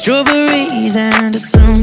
Strawberries and something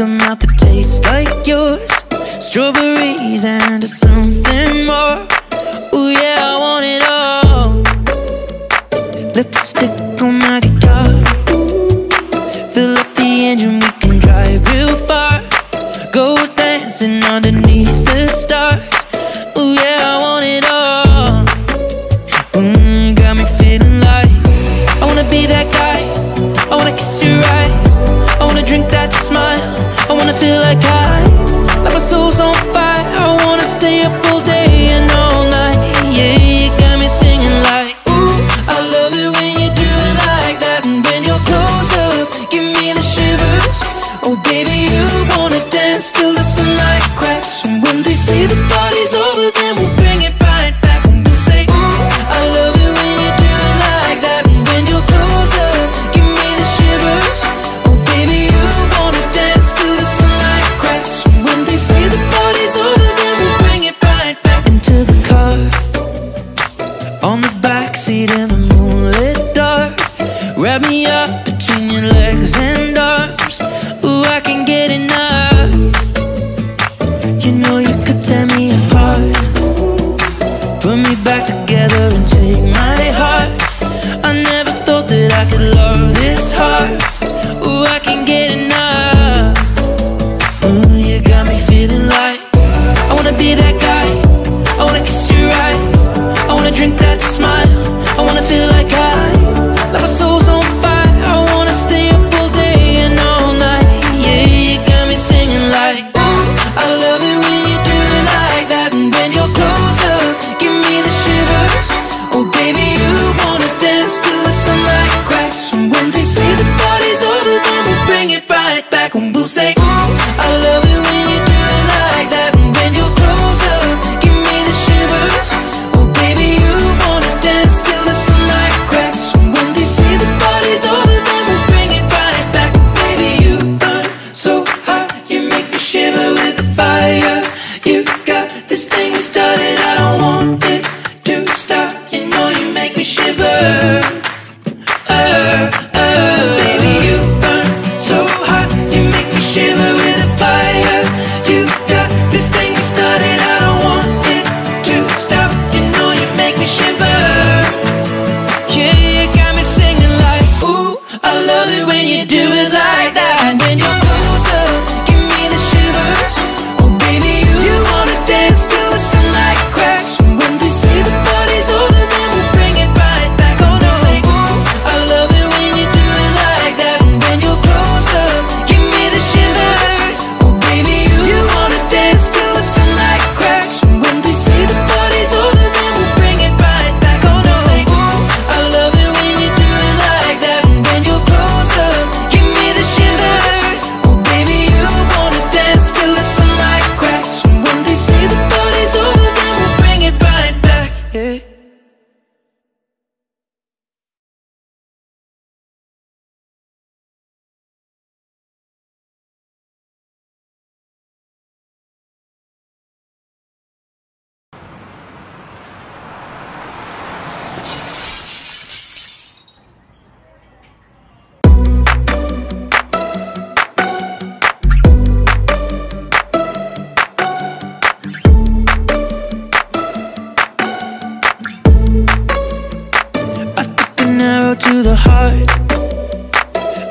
a mouth that tastes like yours. Strawberries and something more. Ooh yeah, I want it all. Lipstick on my guitar. Fill up the engine, we can drive real far. Go dancing underneath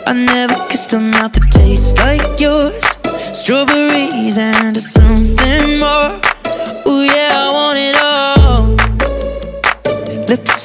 I never kissed a mouth that tastes like yours. Strawberries and something more. Ooh yeah, I want it all. Lips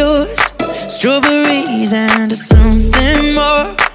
yours. Strawberries and something more.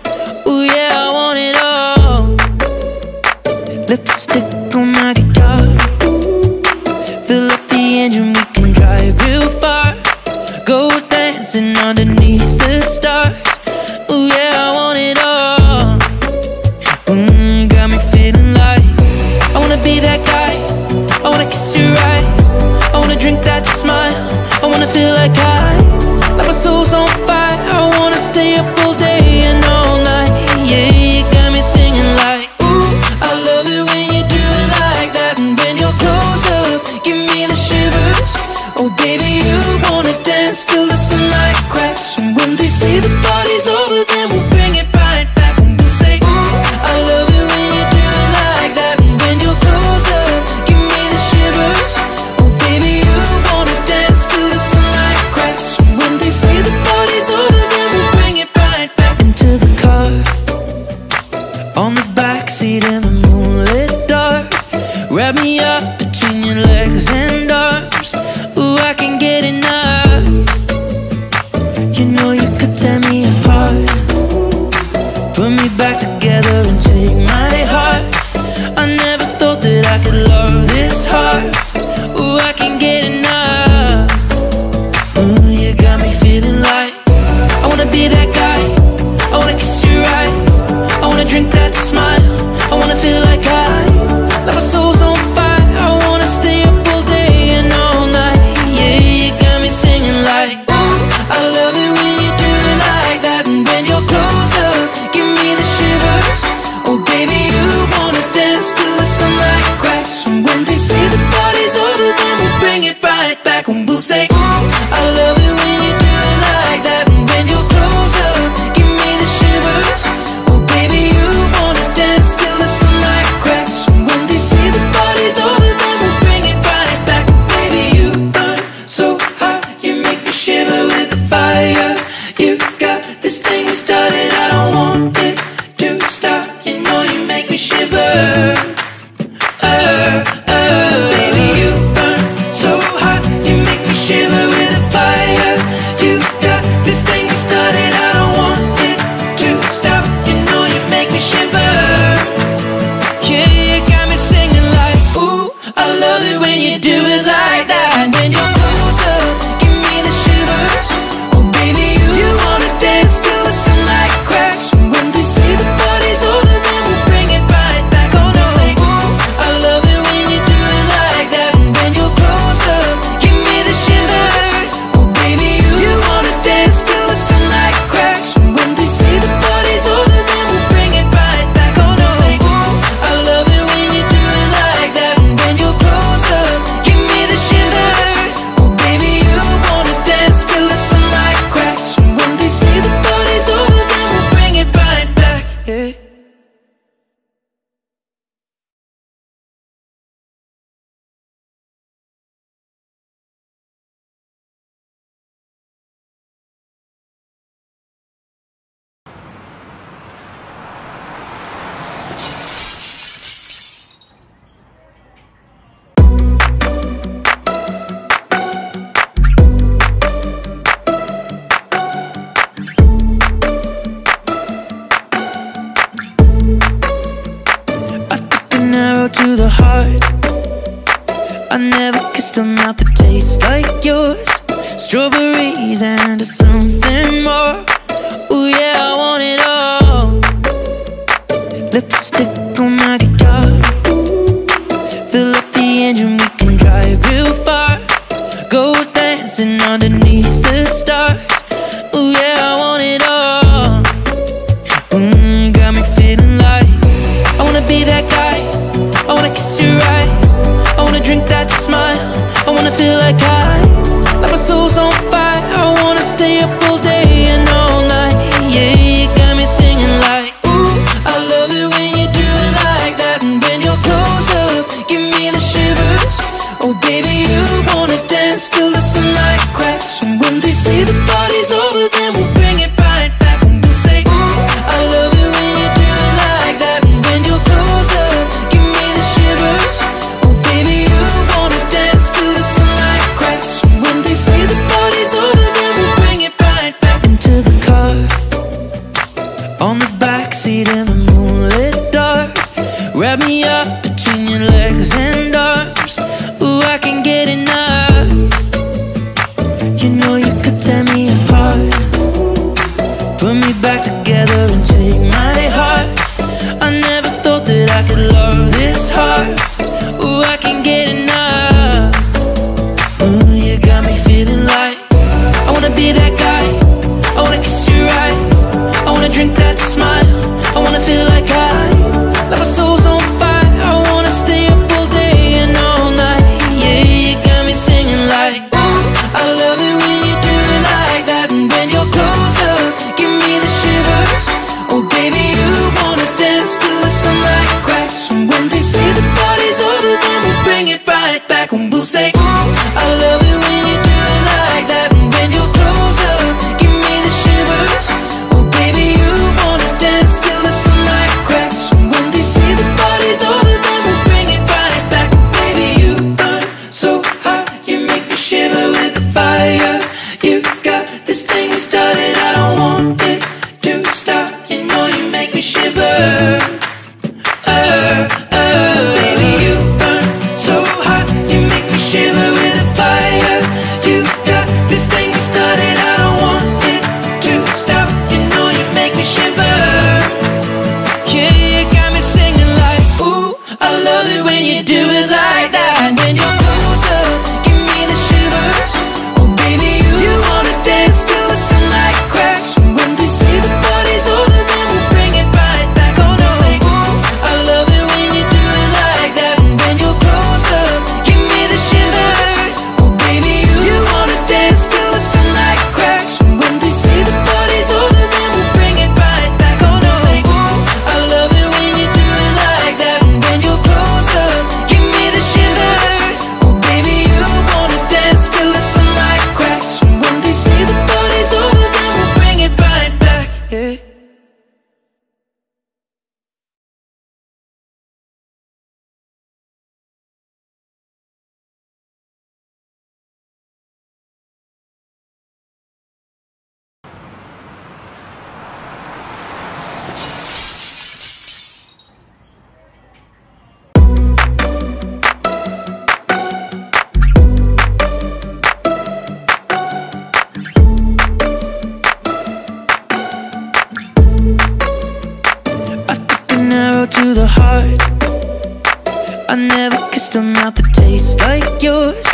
I never kissed a mouth that tastes like yours.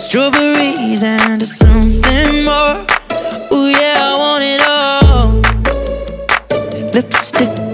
Strawberries and something more. Oh yeah, I want it all. Lipstick.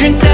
drink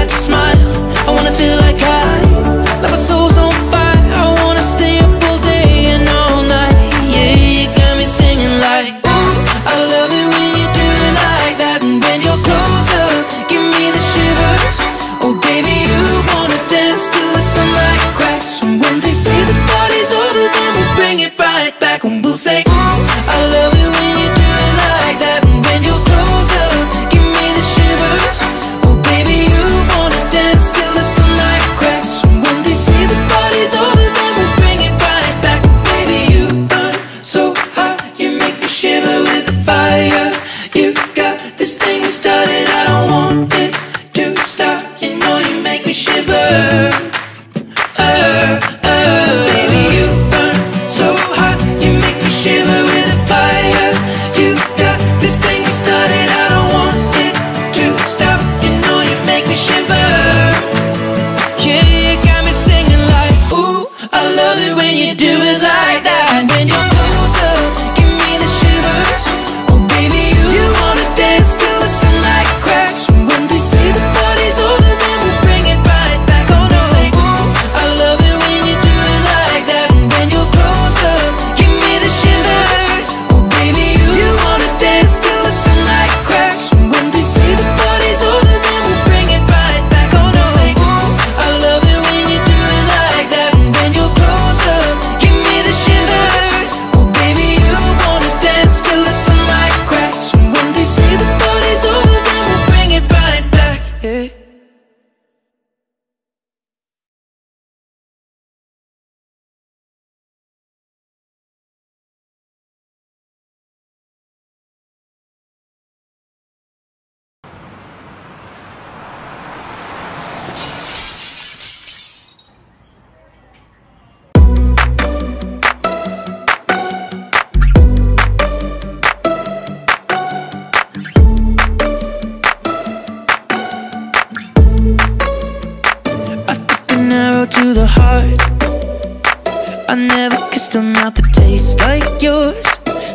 never kissed a mouth that tastes like yours.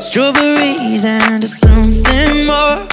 Strawberries and something more.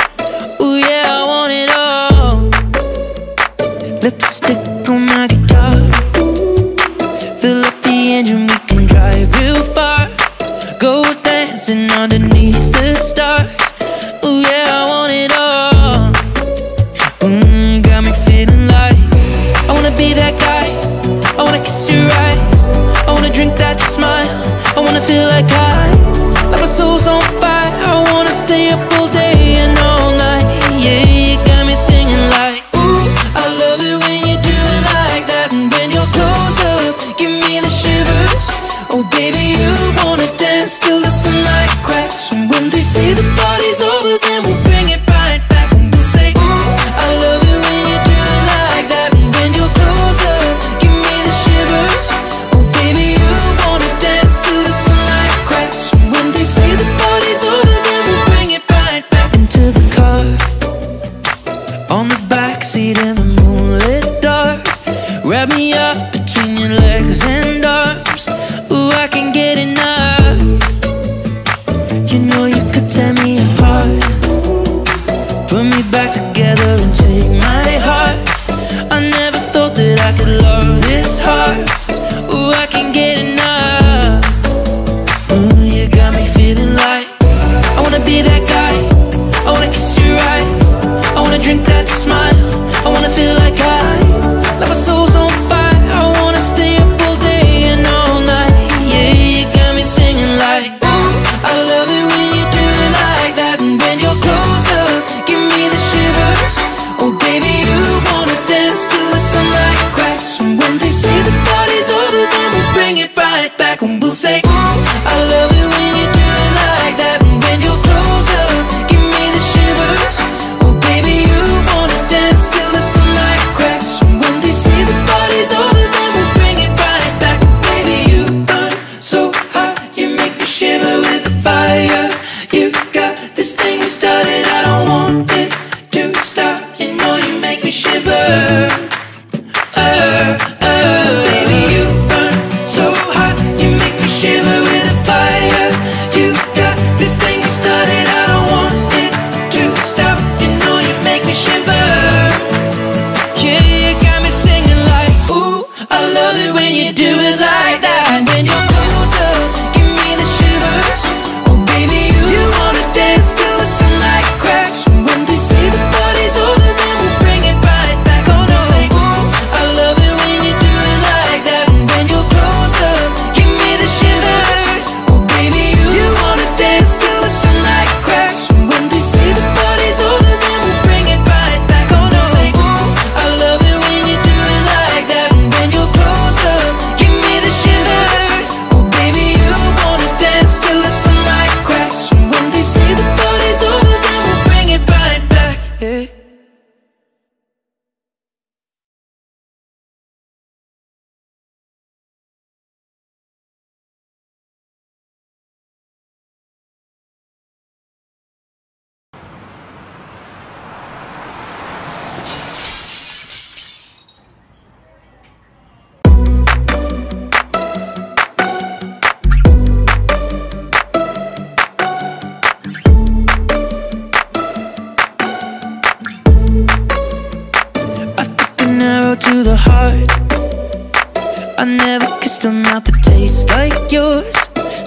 I never kissed a mouth that tastes like yours.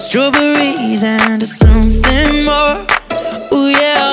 Strawberries and something more. Ooh yeah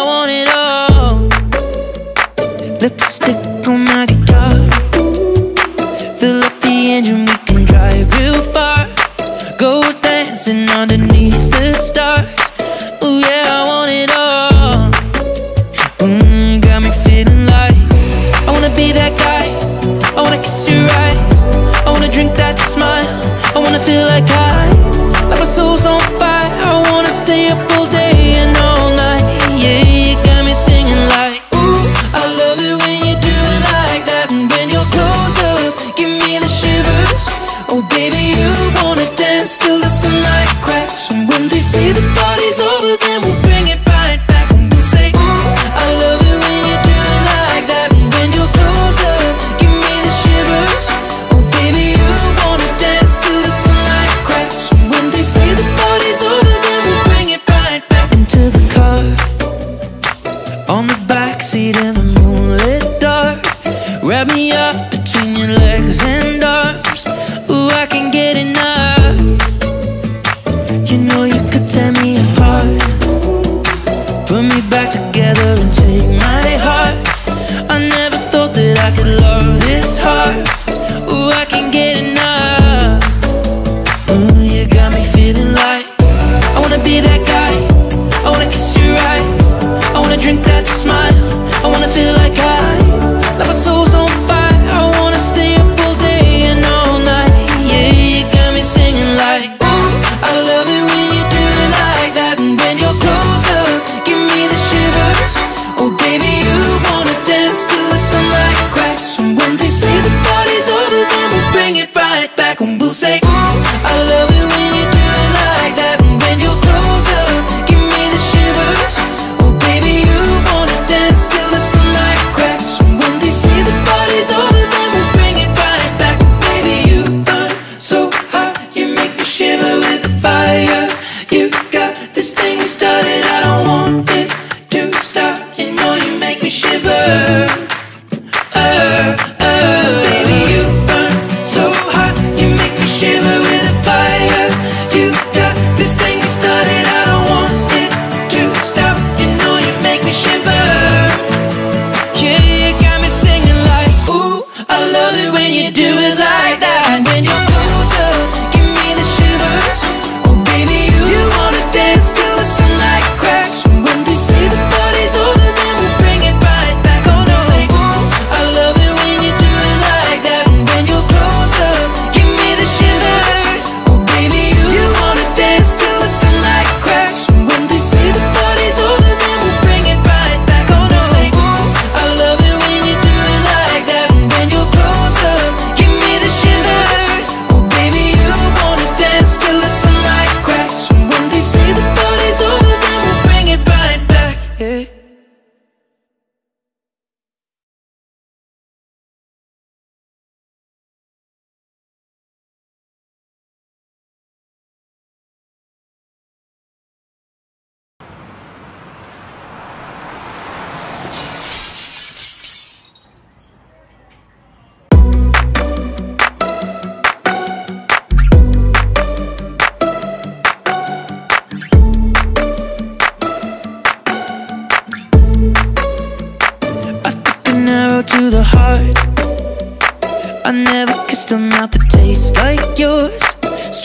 smile.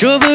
Je veux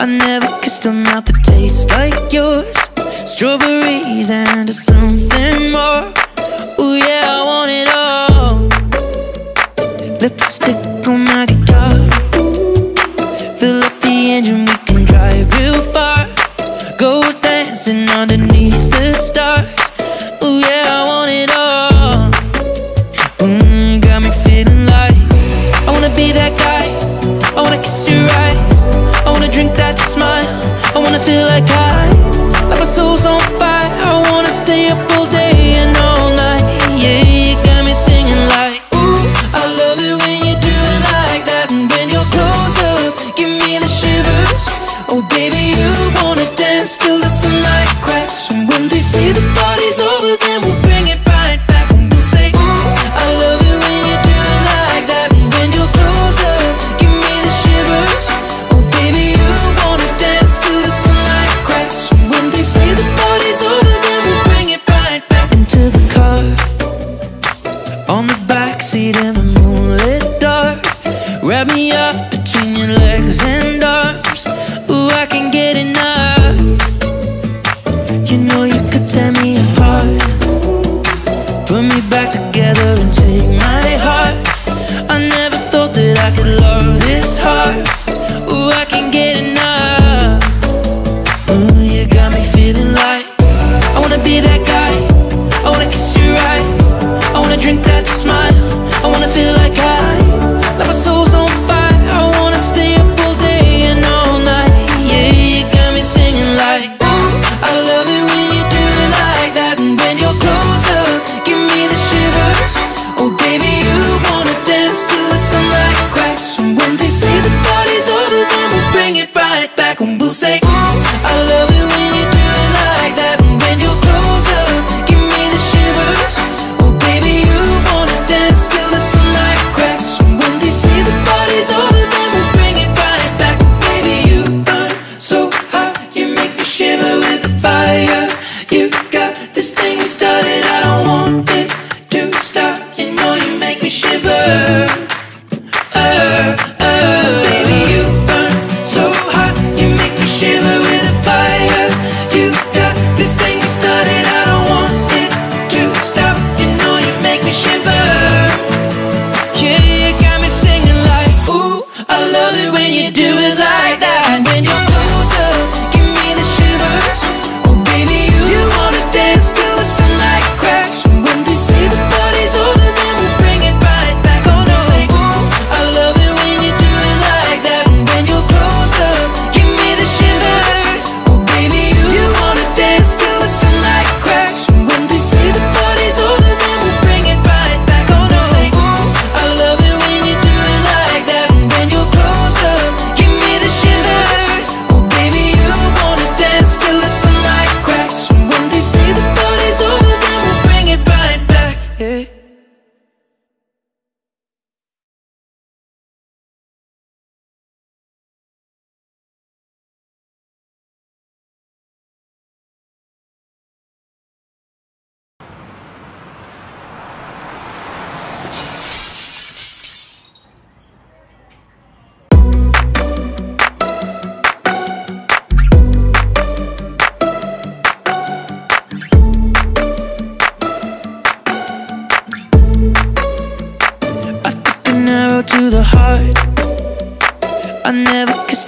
I never kissed a mouth that tastes like yours. Strawberries and something more. Ooh yeah, I want it all. Lipstick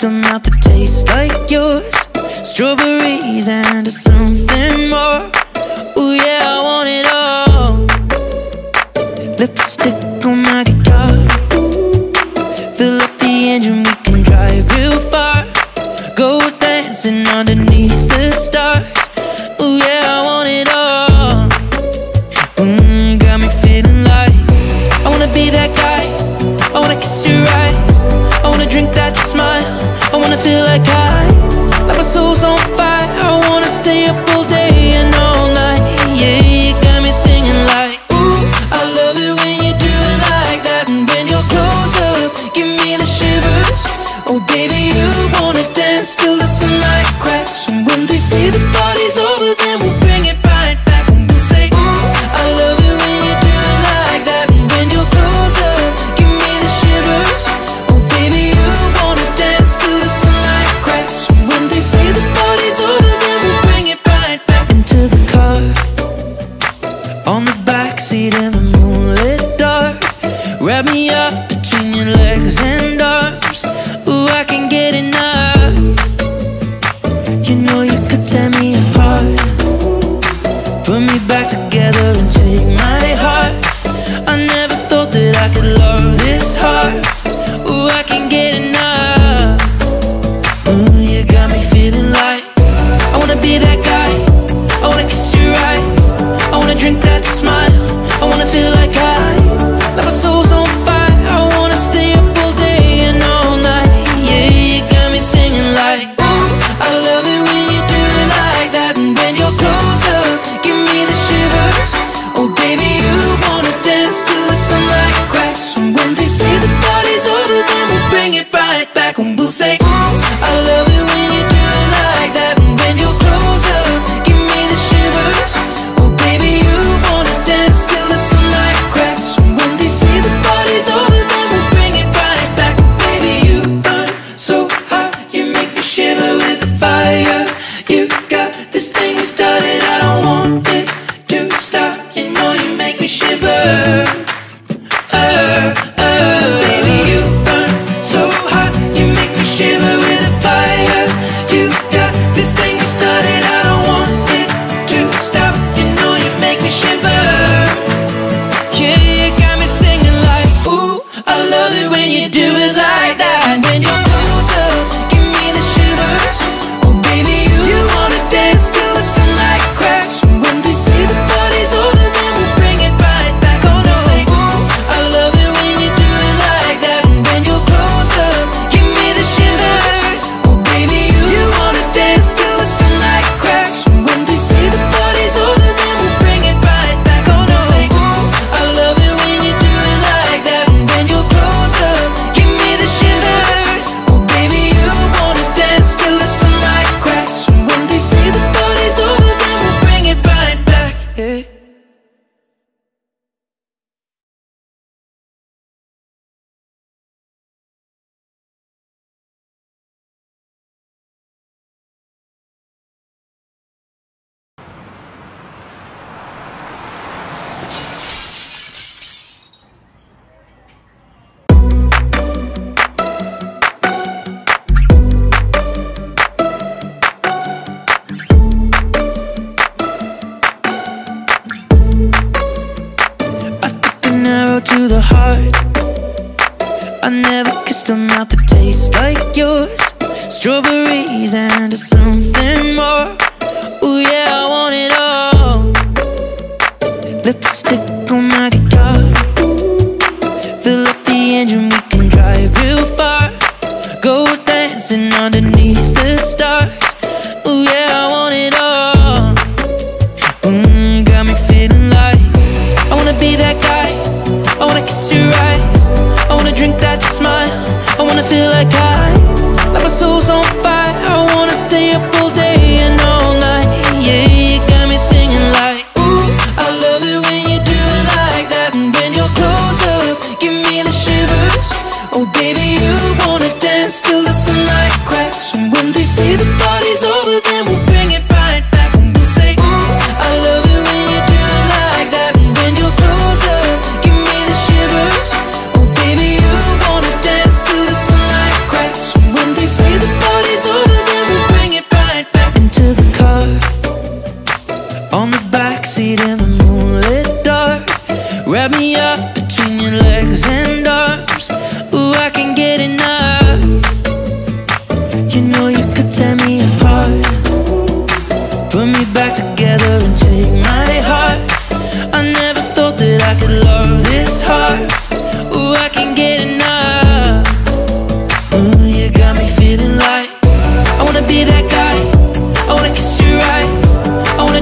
just a mouth that tastes like yours. Strawberries and something more.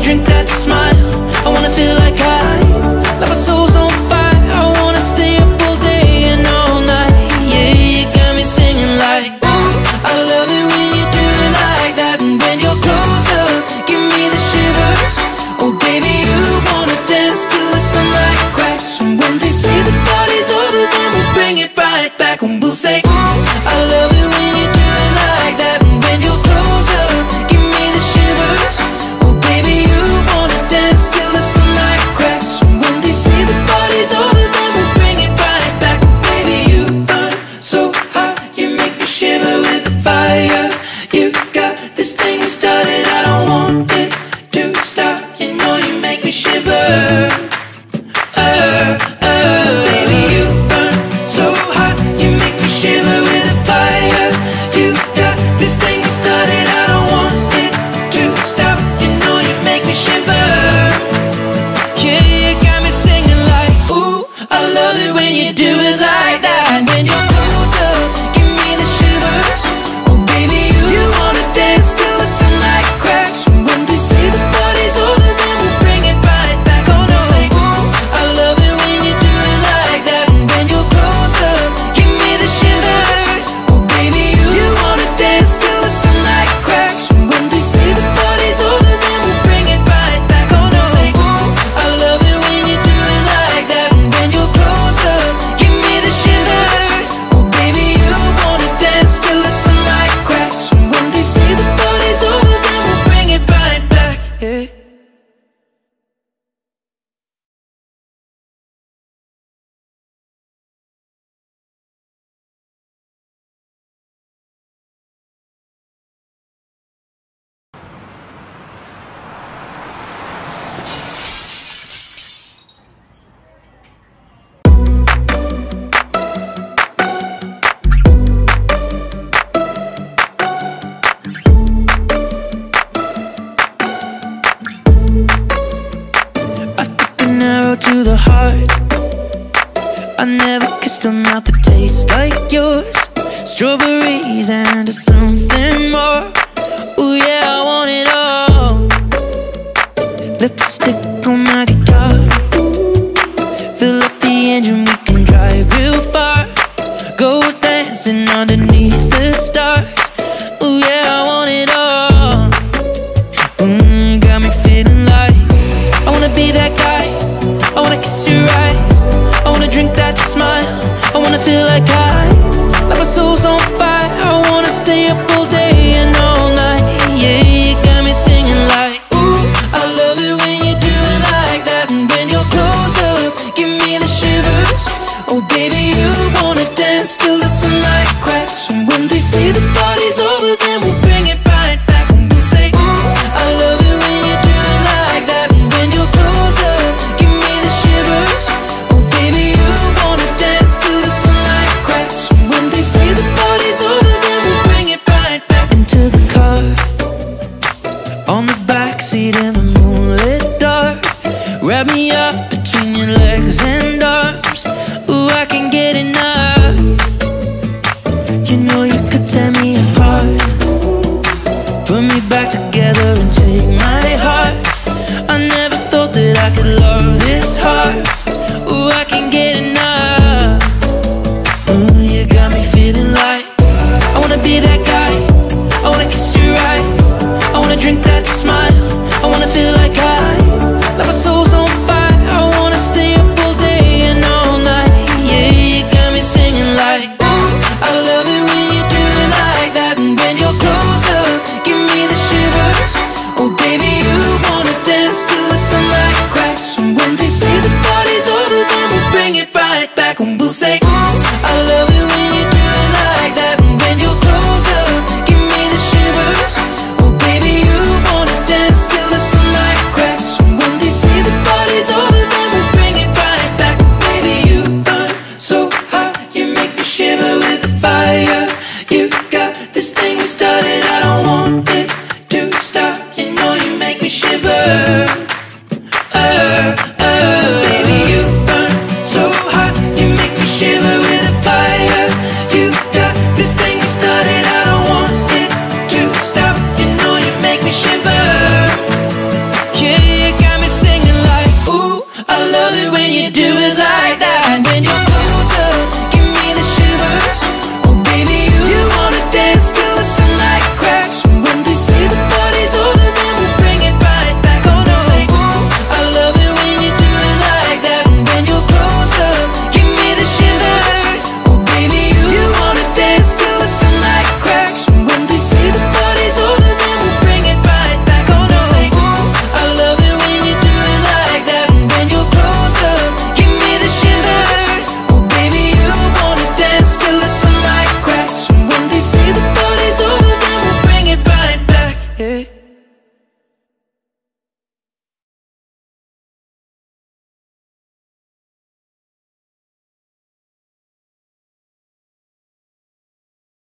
drink that's my yours. Strawberries and something more.